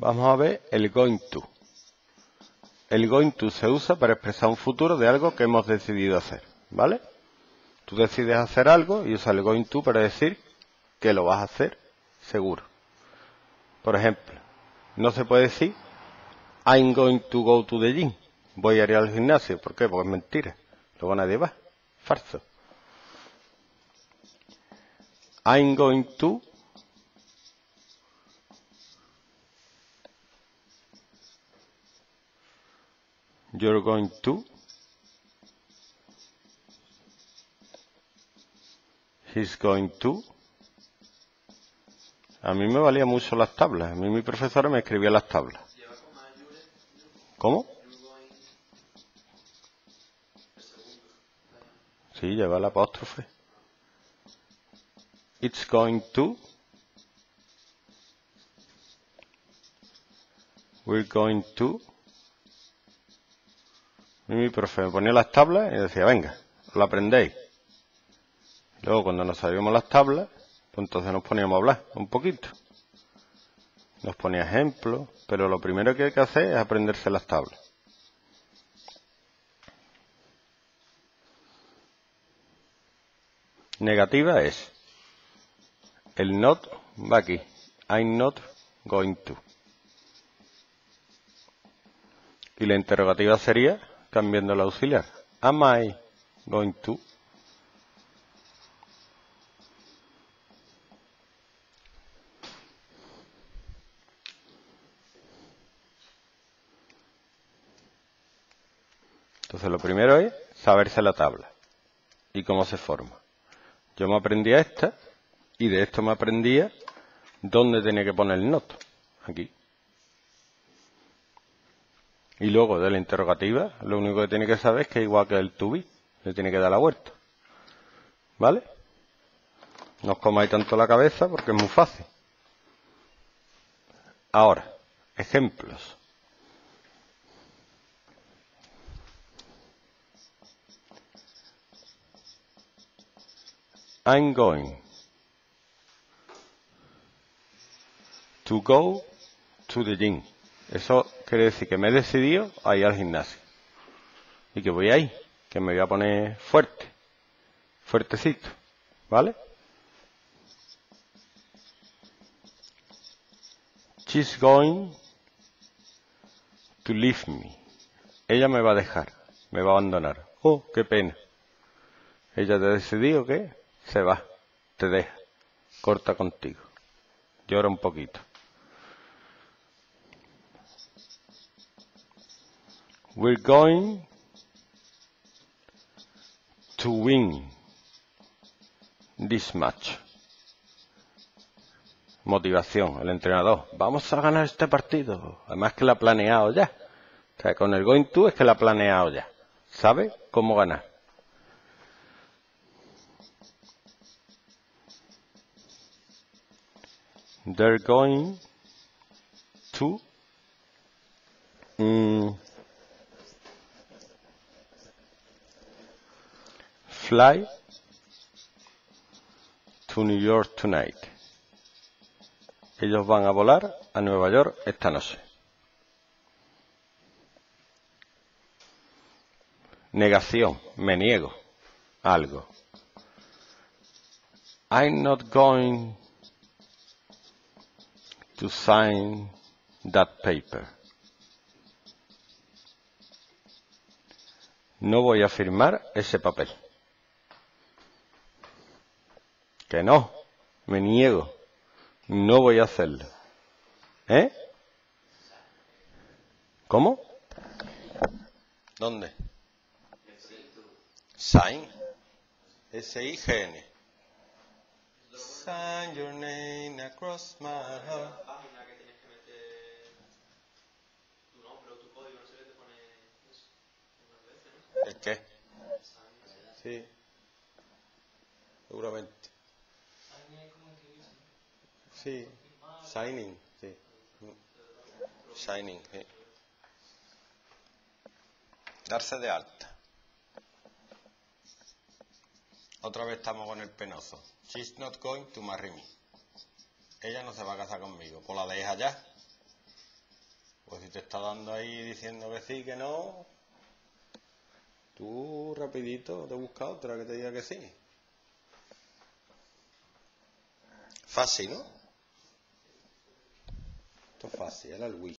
Vamos a ver el going to. El going to se usa para expresar un futuro de algo que hemos decidido hacer, ¿vale? Tú decides hacer algo y usas el going to para decir que lo vas a hacer seguro. Por ejemplo, no se puede decir I'm going to go to the gym. Voy a ir al gimnasio. ¿Por qué? Porque es mentira. Luego nadie va. Falso. I'm going to You're going to He's going to A mí me valía mucho las tablas. A mí mi profesora me escribía las tablas. ¿Cómo? Sí, lleva el apóstrofe. It's going to. We're going to. Y mi profe me ponía las tablas y decía, venga, lo aprendéis. Luego cuando nos sabíamos las tablas, pues entonces nos poníamos a hablar un poquito. Nos ponía ejemplos, pero lo primero que hay que hacer es aprenderse las tablas. Negativa es el not va aquí. I'm not going to. Y la interrogativa sería cambiando el auxiliar. Am I going to? Entonces lo primero es saberse la tabla y cómo se forma. Yo me aprendía esta y de esto me aprendía dónde tenía que poner el not. Aquí. Y luego de la interrogativa, lo único que tiene que saber es que igual que el to be, le tiene que dar la vuelta. ¿Vale? No os comáis tanto la cabeza porque es muy fácil. Ahora, ejemplos. I'm going to go to the gym. Eso quiere decir que me he decidido a ir al gimnasio. Y que voy ahí, que me voy a poner fuerte, fuertecito, ¿vale? She's going to leave me. Ella me va a dejar, me va a abandonar. Oh, qué pena. Ella te ha decidido que se va, te deja, corta contigo, llora un poquito. We're going to win this match. Motivación, el entrenador. Vamos a ganar este partido. Además que la ha planeado ya. O sea, con el going to es que la ha planeado ya. Sabe cómo ganar. They're going to mm, fly to New York tonight. Ellos van a volar a Nueva York esta noche. Negación, me niego algo. I'm not going to sign that paper. No voy a firmar ese papel. Que no, me niego. No voy a hacerlo. ¿Eh? ¿Cómo? ¿Dónde? Sign. S-I-G-N. Sign your name across my heart. página que tienes que meter tu nombre o tu código, no sé qué te pone eso. Unas veces, ¿no? ¿El qué? Sí. Seguramente. Sí. Signing, sí. Signing, sí. Darse de alta. Otra vez estamos con el penoso. She's not going to marry me. Ella no se va a casar conmigo. Pues la deja ya. Pues si te está dando ahí diciendo que sí, que no, tú rapidito te busca otra que te diga que sí. Fácil, ¿no? Esto es fácil, era el Wii.